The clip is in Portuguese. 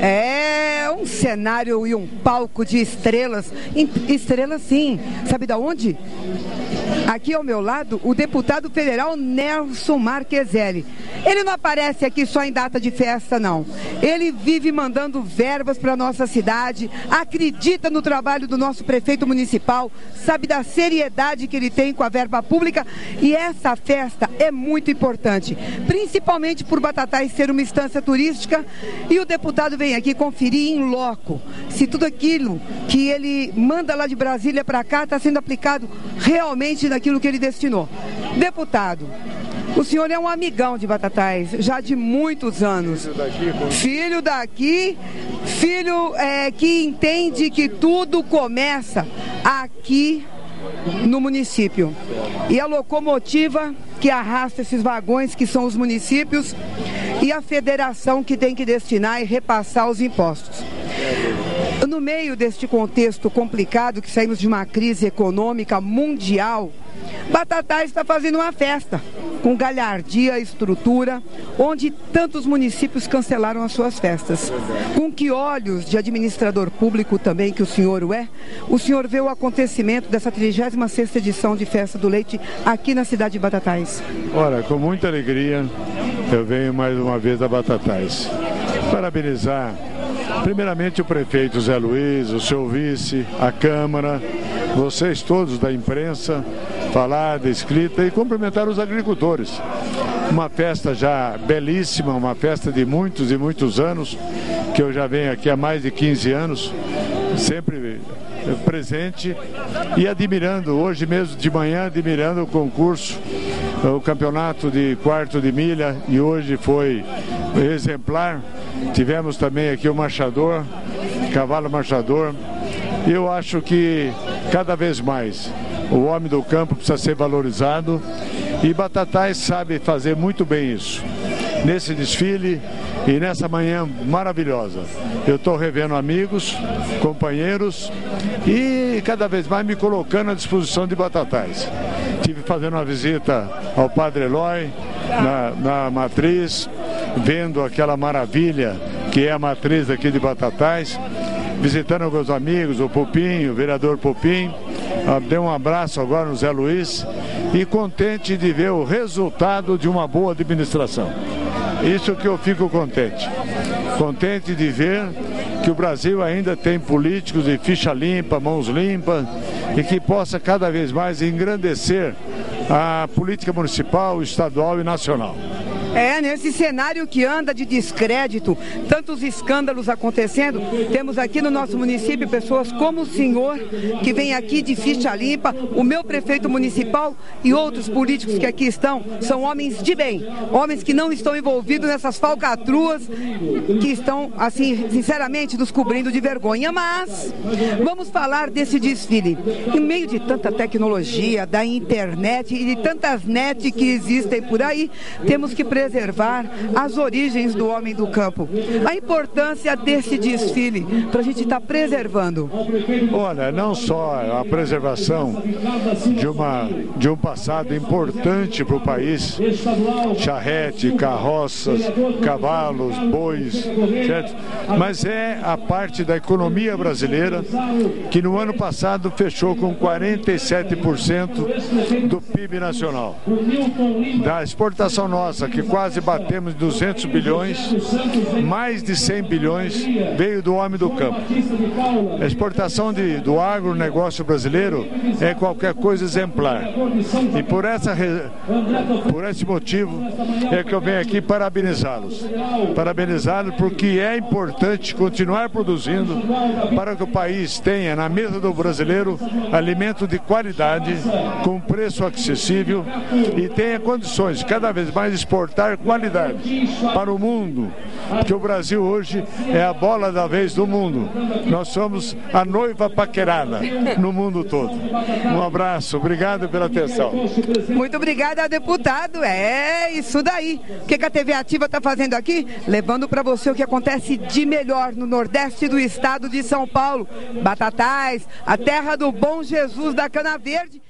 É um cenário e um palco de estrelas. Estrelas sim. Sabe da onde? Aqui ao meu lado, o deputado federal Nelson Marqueselli. Ele não aparece aqui só em data de festa, não. Ele vive mandando verbas para nossa cidade, acredita no trabalho do nosso prefeito municipal, sabe da seriedade que ele tem com a verba pública e essa festa é muito importante, principalmente por Batatais ser uma instância turística e o deputado vem aqui conferir em loco se tudo aquilo que ele manda lá de Brasília para cá está sendo aplicado realmente naquilo que ele destinou. Deputado, o senhor é um amigão de Batatais, já de muitos anos. Filho daqui, filho, daqui, filho é, que entende que tudo começa aqui no município. E a locomotiva que arrasta esses vagões, que são os municípios, e a federação que tem que destinar e repassar os impostos. No meio deste contexto complicado, que saímos de uma crise econômica mundial, Batatais está fazendo uma festa com galhardia, estrutura, onde tantos municípios cancelaram as suas festas. Com que olhos de administrador público também, que o senhor é, o senhor vê o acontecimento dessa 36ª edição de Festa do Leite aqui na cidade de Batatais? Olha, com muita alegria eu venho mais uma vez a Batatais. Parabenizar primeiramente o prefeito Zé Luiz, o seu vice, a Câmara, vocês todos da imprensa, falada, escrita e cumprimentar os agricultores. Uma festa já belíssima, uma festa de muitos e muitos anos, que eu já venho aqui há mais de 15 anos, sempre presente e admirando, hoje mesmo de manhã, admirando o concurso, o campeonato de quarto de milha e hoje foi exemplar. Tivemos também aqui o marchador, cavalo marchador. Eu acho que cada vez mais o homem do campo precisa ser valorizado e Batatais sabe fazer muito bem isso. Nesse desfile e nessa manhã maravilhosa. Eu estou revendo amigos, companheiros e cada vez mais me colocando à disposição de Batatais. Tive fazendo uma visita ao Padre Eloy na, na matriz, vendo aquela maravilha que é a matriz aqui de Batatais, visitando alguns amigos, o Pupim, o vereador Pupim, ah, dei um abraço agora no Zé Luiz e contente de ver o resultado de uma boa administração. Isso que eu fico contente. Contente de ver que o Brasil ainda tem políticos de ficha limpa, mãos limpas e que possa cada vez mais engrandecer a política municipal, estadual e nacional. É, nesse cenário que anda de descrédito, tantos escândalos acontecendo, temos aqui no nosso município pessoas como o senhor, que vem aqui de ficha limpa, o meu prefeito municipal e outros políticos que aqui estão, são homens de bem, homens que não estão envolvidos nessas falcatruas, que estão, assim, sinceramente, nos cobrindo de vergonha. Mas, vamos falar desse desfile. Em meio de tanta tecnologia, da internet e de tantas net que existem por aí, temos que preservar as origens do homem do campo. A importância desse desfile para a gente estar tá preservando. Olha, não só a preservação de, uma, de um passado importante para o país, charrete, carroças, cavalos, bois, certo? mas é a parte da economia brasileira que no ano passado fechou com 47% do PIB nacional. Da exportação nossa, que quase batemos 200 bilhões, mais de 100 bilhões veio do homem do campo. A exportação de, do agronegócio brasileiro é qualquer coisa exemplar. E por, essa, por esse motivo é que eu venho aqui parabenizá-los. Parabenizá-los porque é importante continuar produzindo para que o país tenha na mesa do brasileiro alimento de qualidade, com preço acessível e tenha condições de cada vez mais exportar exportar qualidade para o mundo, porque o Brasil hoje é a bola da vez do mundo. Nós somos a noiva paquerada no mundo todo. Um abraço, obrigado pela atenção. Muito obrigada, deputado. É isso daí. O que a TV Ativa está fazendo aqui? Levando para você o que acontece de melhor no Nordeste do estado de São Paulo. Batatais, a terra do bom Jesus da Cana Verde.